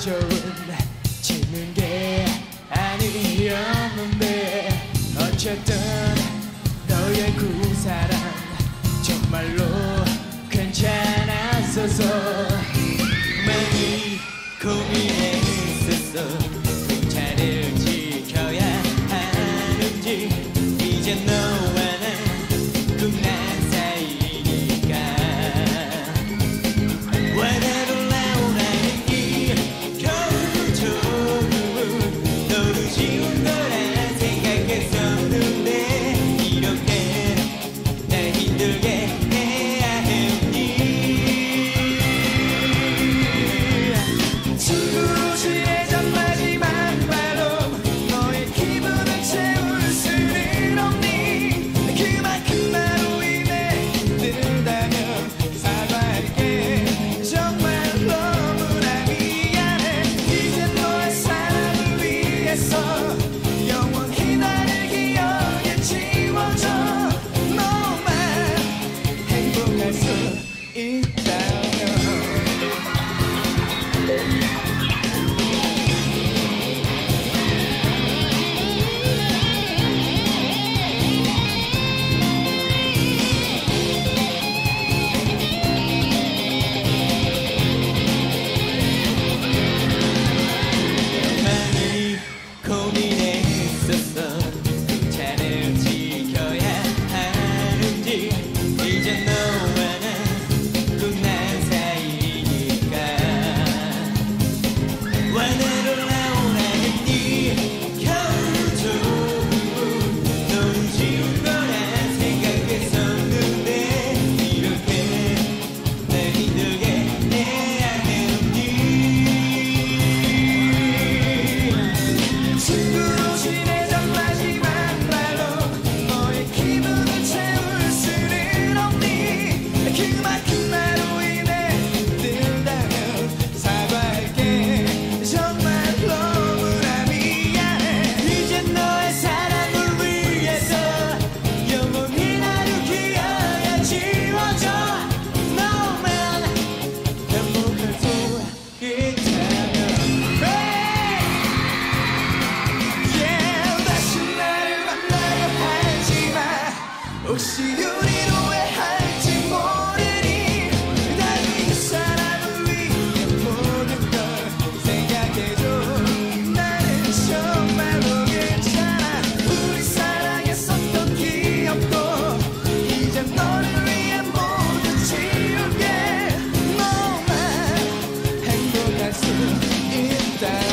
좋은 짓는 게 아니었는데. 어쨌든 너의 그 사랑 정말로 괜찮았어서 많이 고민했었어. 승차를 지켜야 하는지. 이제 너와 는 끝나 stand.